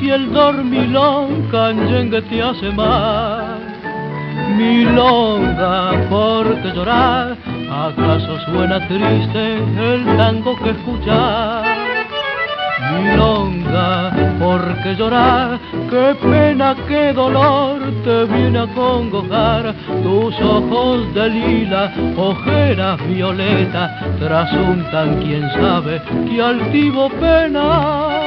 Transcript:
si el dormilón canyengue te hace mal. Milonga, ¿por qué llorar? ¿Acaso suena triste el tango que escuchar. Milonga, ¿por qué llorar? Qué pena, qué dolor te viene a congojar. Tus ojos de lila, ojeras violeta, trasuntan quién sabe qué altivo pena